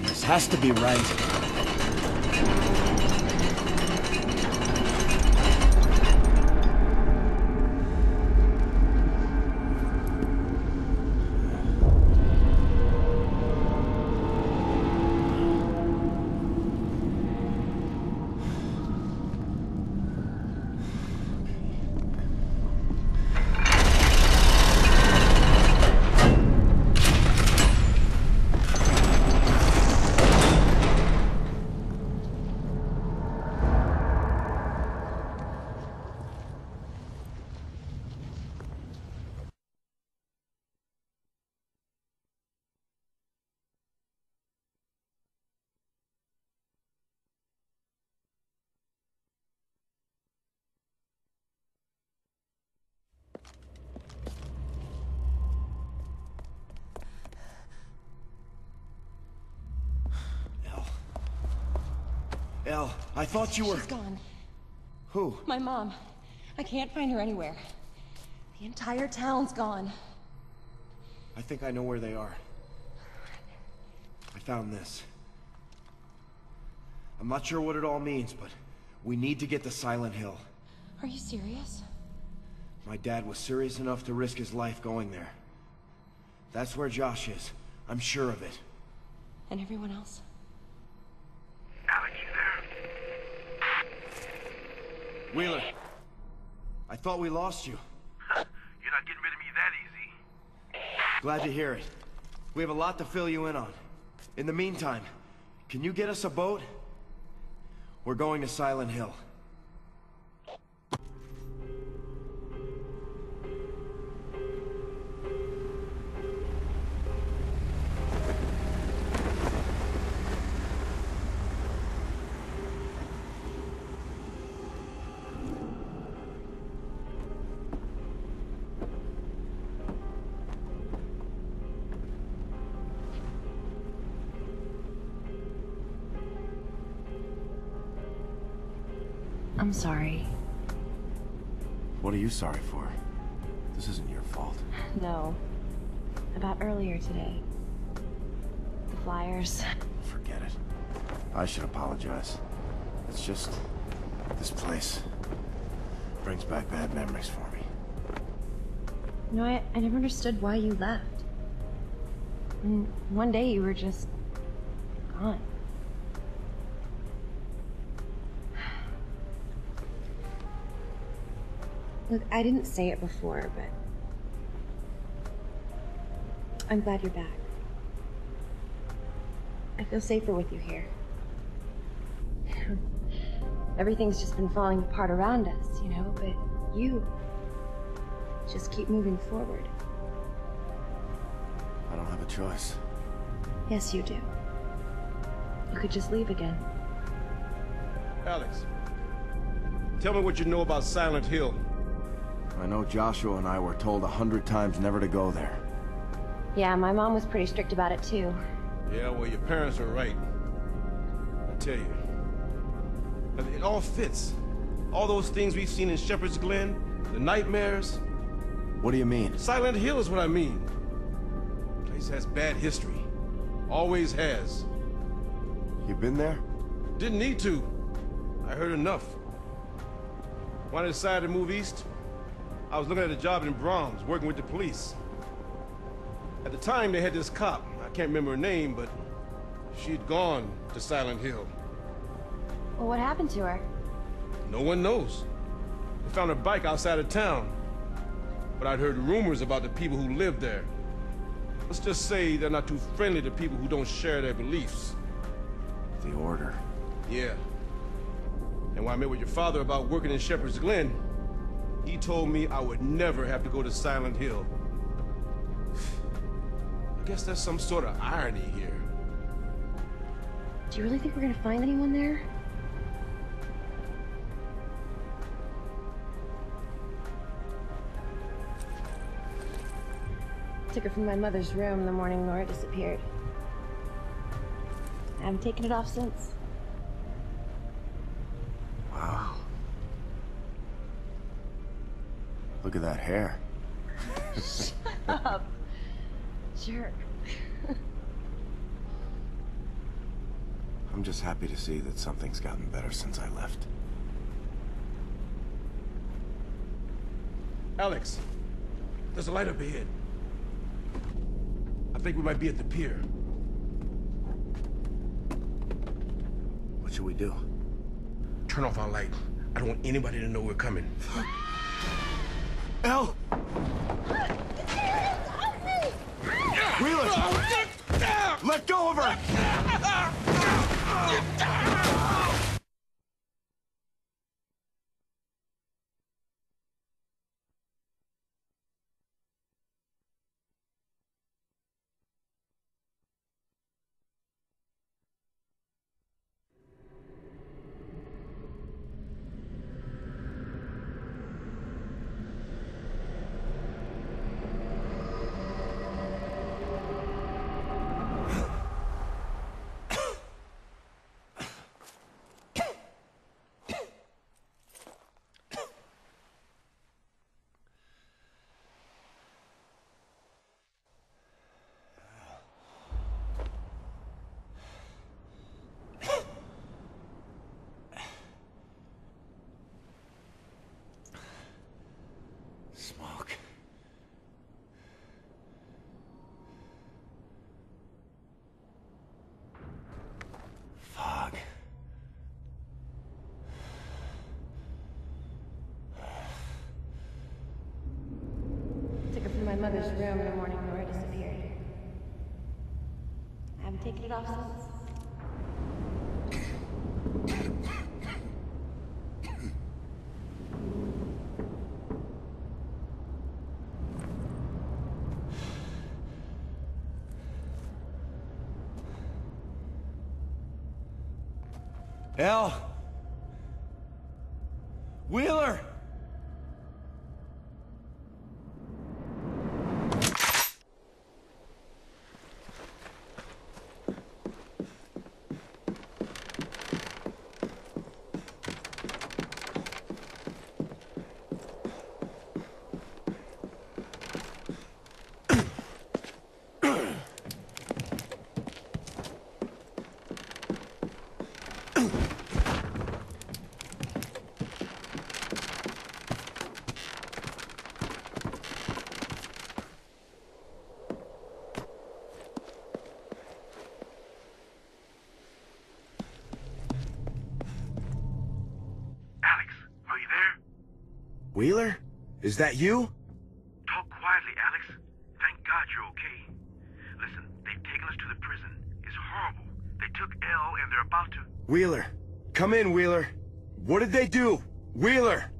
on. This has to be right. Elle, I thought you were... She's gone. Who? My mom. I can't find her anywhere. The entire town's gone. I think I know where they are. I found this. I'm not sure what it all means, but we need to get to Silent Hill. Are you serious? My dad was serious enough to risk his life going there. That's where Josh is. I'm sure of it. And everyone else? Wheeler. I thought we lost you. You're not getting rid of me that easy. Glad to hear it. We have a lot to fill you in on. In the meantime, can you get us a boat? We're going to Silent Hill. I'm sorry. What are you sorry for? This isn't your fault. No. About earlier today. The flyers. Forget it. I should apologize. It's just... this place... brings back bad memories for me. You know, I, I never understood why you left. And one day you were just... gone. Look, I didn't say it before, but... I'm glad you're back. I feel safer with you here. Everything's just been falling apart around us, you know, but you... just keep moving forward. I don't have a choice. Yes, you do. You could just leave again. Alex, tell me what you know about Silent Hill. I know Joshua and I were told a hundred times never to go there. Yeah, my mom was pretty strict about it too. Yeah, well, your parents are right. I tell you. It all fits. All those things we've seen in Shepherd's Glen, the nightmares. What do you mean? Silent Hill is what I mean. The place has bad history. Always has. You been there? Didn't need to. I heard enough. When I decided to move east, I was looking at a job in Brahms, working with the police. At the time, they had this cop. I can't remember her name, but she'd gone to Silent Hill. Well, what happened to her? No one knows. They found her bike outside of town. But I'd heard rumors about the people who lived there. Let's just say they're not too friendly to people who don't share their beliefs. The Order. Yeah. And when I met with your father about working in Shepherd's Glen, he told me I would never have to go to Silent Hill. I guess there's some sort of irony here. Do you really think we're gonna find anyone there? Took her from my mother's room the morning Nora disappeared. I haven't taken it off since. Look at that hair. Shut Up. Jerk. I'm just happy to see that something's gotten better since I left. Alex, there's a light up ahead. I think we might be at the pier. What should we do? Turn off our light. I don't want anybody to know we're coming. Elle! Wheeler! Let go of her! Smoke. Fog. Took her from my mother's room the morning I disappeared. I haven't taken it off since. Elle! Wheeler! Alex, are you there? Wheeler? Is that you? Talk quietly, Alex. Thank God you're okay. Listen, they've taken us to the prison. It's horrible. They took Elle and they're about to... Wheeler. Come in, Wheeler. What did they do? Wheeler!